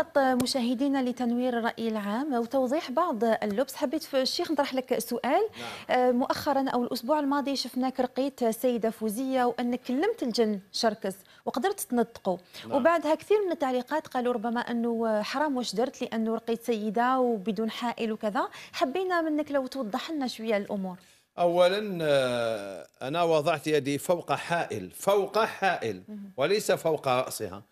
فقط مشاهدينا لتنوير الرأي العام وتوضيح بعض اللبس. حبيت في الشيخ نطرح لك سؤال. نعم. مؤخرا أو الأسبوع الماضي شفناك رقيت سيدة فوزية وأنك كلمت الجن شركز وقدرت تنطقوا. نعم. وبعدها كثير من التعليقات قالوا ربما أنه حرام واش درت لأنه رقيت سيدة وبدون حائل وكذا. حبينا منك لو توضح لنا شوية الأمور. اولا آه، أنا وضعت يدي فوق حائل فوق حائل وليس فوق رأسها.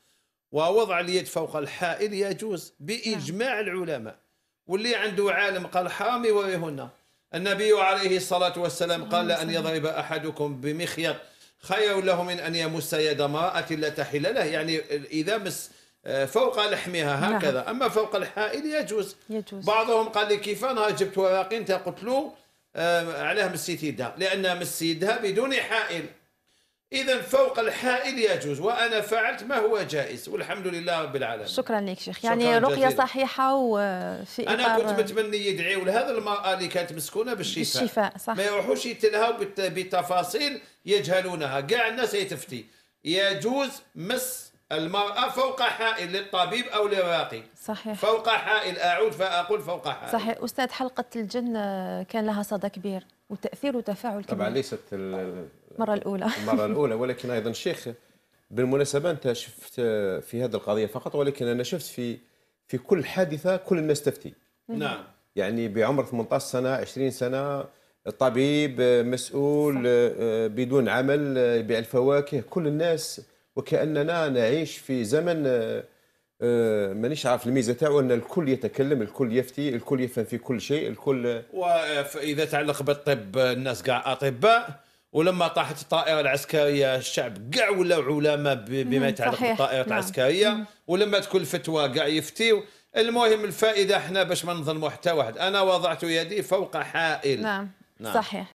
ووضع اليد فوق الحائل يجوز بإجماع العلماء. واللي عنده عالم قال حرام يوريهن النبي عليه الصلاة والسلام قال ان يضرب أحدكم بمخيط خير له من أن يمس يد امرأة لا تحل له. يعني إذا مس آه، فوق لحمها هكذا. نعم. أما فوق الحائل يجوز, يجوز. بعضهم قال لي كيف؟ أنا جبت وراقين قلت له مسيت يدها لأنها مس يدها بدون حائل. إذا فوق الحائل يجوز وأنا فعلت ما هو جائز والحمد لله رب العالمين. شكرا لك شيخ. يعني رقية صحيحة وفي أنا كنت متمني يدعيوا لهذا المرأة اللي كانت مسكونة بالشفاء. بالشفاء صح. ما يروحوش يتلهوا بتفاصيل يجهلونها. كاع الناس يتفتي يجوز مس المرأة فوق حائل للطبيب أو للراقي. صحيح. فوق حائل أعود فأقول فوق حائل. صحيح. أستاذ حلقة الجن كان لها صدى كبير وتأثير وتفاعل كبير. طبعا ليست المرة الأولى. المرة الأولى ولكن أيضا شيخ بالمناسبة أنت شفت في هذه القضية فقط ولكن أنا شفت في في كل حادثة كل الناس تفتي. نعم. يعني بعمر 18 سنة 20 سنة طبيب مسؤول صح. بدون عمل يبيع الفواكه كل الناس وكأننا نعيش في زمن آه، آه، مانيش عارف الميزة تاعو أن الكل يتكلم الكل يفتي الكل يفهم في كل شيء الكل وإذا تعلق بالطب الناس كاع أطباء ولما طاحت الطائرة العسكرية الشعب كاع ولاو علماء بما يتعلق بالطائرة نعم. العسكرية. ولما تكون فتوى كاع يفتيو. المهم الفائدة إحنا باش ما نظلموا حتى واحد. أنا وضعت يدي فوق حائل. نعم, نعم. صحيح.